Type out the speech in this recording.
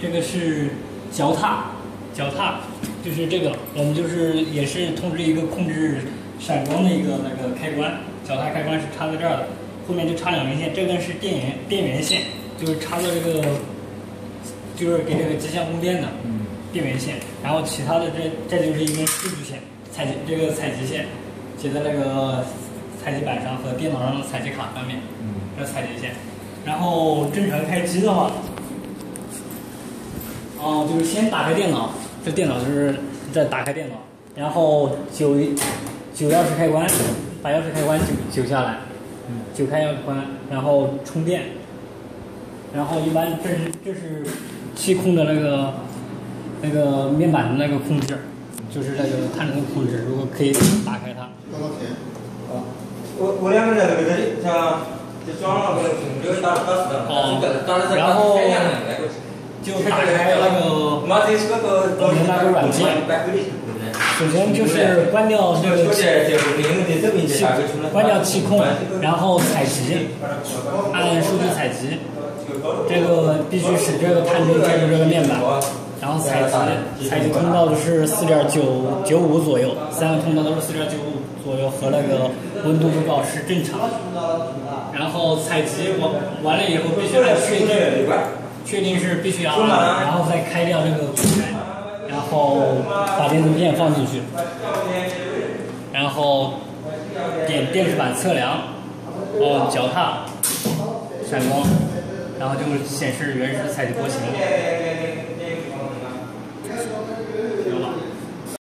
这个是脚踏，脚踏就是这个，我们就是也是通知一个控制闪光的一个那个开关，脚踏开关是插在这儿的，后面就插两根线，这根是电源电源线，就是插到这个，就是给这个机箱供电的电源线，然后其他的这这就是一根数据线，采集这个采集线接在那个采集板上和电脑上的采集卡上面，这采集线，然后正常开机的话。哦，就是先打开电脑，这电脑就是再打开电脑，然后九九钥匙开关，把钥匙开关九九下来，九开钥匙关，然后充电，然后一般这是这是气控的那个那个面板的那个控制，就是那个探针的控制，如果可以打开它。多少钱？啊，我我两个人在这里，像就装了个屏，这个打打死的，哦，然后就打开那个我们那个软件，首先就是关掉这个气，关掉气控，然后采集，按数据采集，这个必须使这个探针接住这个面板，然后采集，采集通道是四点九九五左右，三个通道都是四点九五左右，和那个温度不保持正常，然后采集完完了以后必须按确定。确定是必须要按，然后再开掉这个空开，然后把电子片放进去，然后点电子板测量，哦脚踏，闪光，然后就显示原始采集波形。